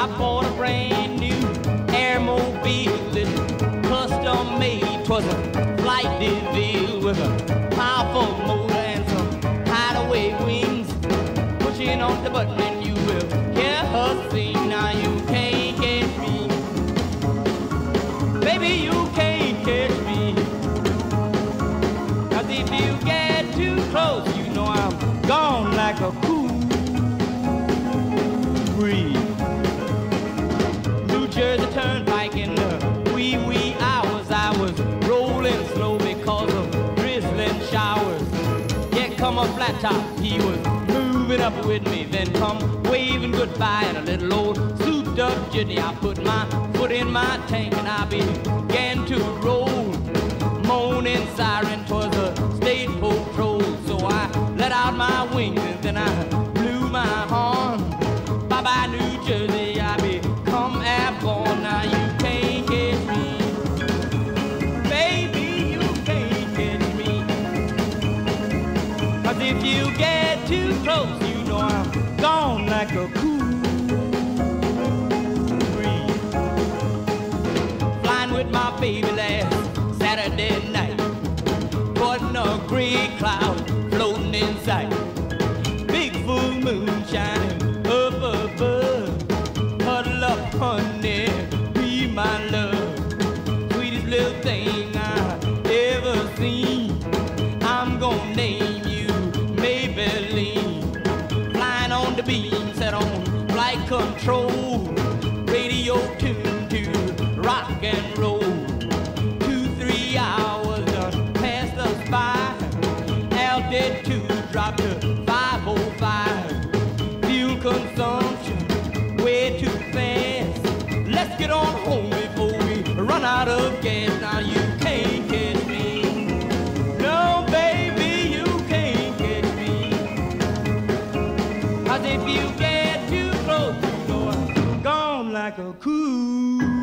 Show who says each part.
Speaker 1: I bought a brand new Airmobile, it's custom made. Twas a flight DeVille with a powerful motor and some hideaway wings. Pushing on the button and you will hear her sing. Now you can't catch me. Baby, you can't catch me. Cause if you get too close, you know I'm gone like a cool. Flat top, he was moving up with me. Then come waving goodbye in a little old souped up jitney. I put my foot in my tank and I began to roll. Moaning siren towards the state patrol. So I let out my wings and then I with my baby last Saturday night. Wasn't a gray cloud floating in sight. Big full moon shining up above. Huddle up, honey, be my love. Sweetest little thing I ever seen. I'm gonna name you Maybellene. Flying on the beam, set on flight control. Radio tune if oh you can't catch me, no baby, you can't catch me. 'Cause if you get too close, you know I'm gone like a cool